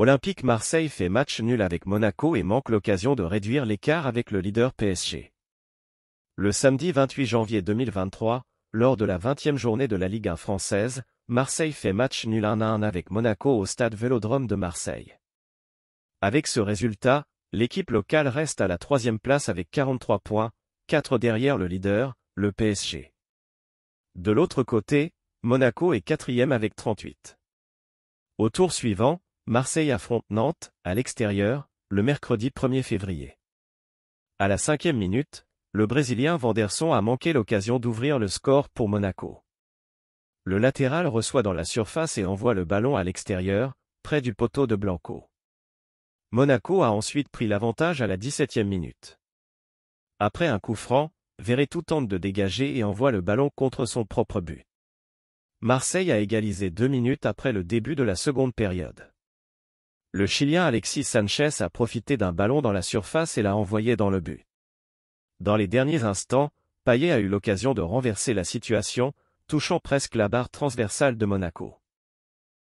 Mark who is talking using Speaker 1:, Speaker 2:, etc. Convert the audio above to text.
Speaker 1: Olympique Marseille fait match nul avec Monaco et manque l'occasion de réduire l'écart avec le leader PSG. Le samedi 28 janvier 2023, lors de la 20e journée de la Ligue 1 française, Marseille fait match nul 1 1 avec Monaco au stade Vélodrome de Marseille. Avec ce résultat, l'équipe locale reste à la troisième place avec 43 points, 4 derrière le leader, le PSG. De l'autre côté, Monaco est quatrième avec 38. Au tour suivant, Marseille affronte Nantes, à l'extérieur, le mercredi 1er février. À la cinquième minute, le Brésilien Vanderson a manqué l'occasion d'ouvrir le score pour Monaco. Le latéral reçoit dans la surface et envoie le ballon à l'extérieur, près du poteau de Blanco. Monaco a ensuite pris l'avantage à la 17e minute. Après un coup franc, Verretou tente de dégager et envoie le ballon contre son propre but. Marseille a égalisé deux minutes après le début de la seconde période. Le Chilien Alexis Sanchez a profité d'un ballon dans la surface et l'a envoyé dans le but. Dans les derniers instants, Payet a eu l'occasion de renverser la situation, touchant presque la barre transversale de Monaco.